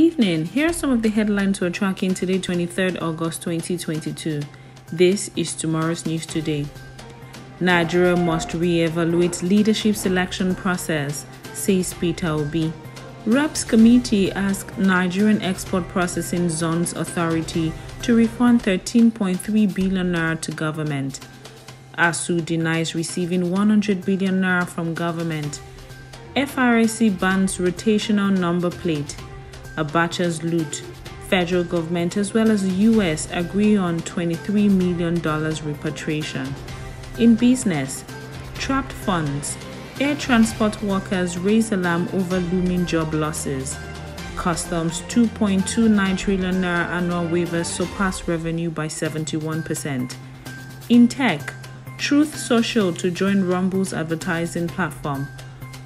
evening. Here are some of the headlines we're tracking today, 23rd August 2022. This is tomorrow's news today. Nigeria must re-evaluate leadership selection process, says Peter Obi. Reps Committee asked Nigerian Export Processing Zones Authority to refund 13.3 billion naira to government. ASUU denies receiving 100 billion naira from government. FRSC bans rotational number plate. Abacha's loot. Federal government as well as US agree on $23 million repatriation. In business, trapped funds. Air transport workers raise alarm over looming job losses. Customs 2.29 trillion naira annual waivers surpass revenue by 71%. In tech, Truth Social to join Rumble's advertising platform.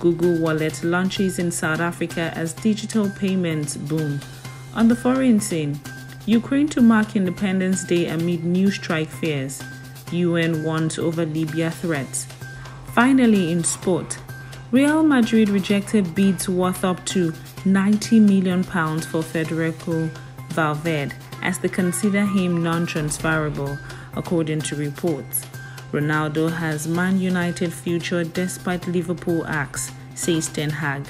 Google Wallet launches in South Africa as digital payments boom. On the foreign scene, Ukraine to mark Independence Day amid new strike fears. UN warns over Libya threats. Finally, in sport, Real Madrid rejected bids worth up to 90 million pounds for Federico Valverde as they consider him non-transferable, according to reports. Ronaldo has Man United future despite Liverpool acts, says Ten Hag.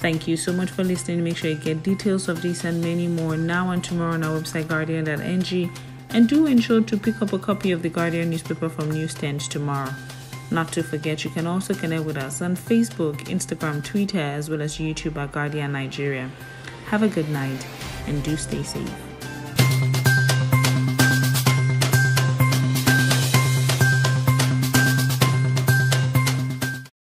Thank you so much for listening. Make sure you get details of this and many more now and tomorrow on our website guardian.ng and do ensure to pick up a copy of the Guardian newspaper from newsstands tomorrow. Not to forget, you can also connect with us on Facebook, Instagram, Twitter, as well as YouTube at Guardian Nigeria. Have a good night and do stay safe.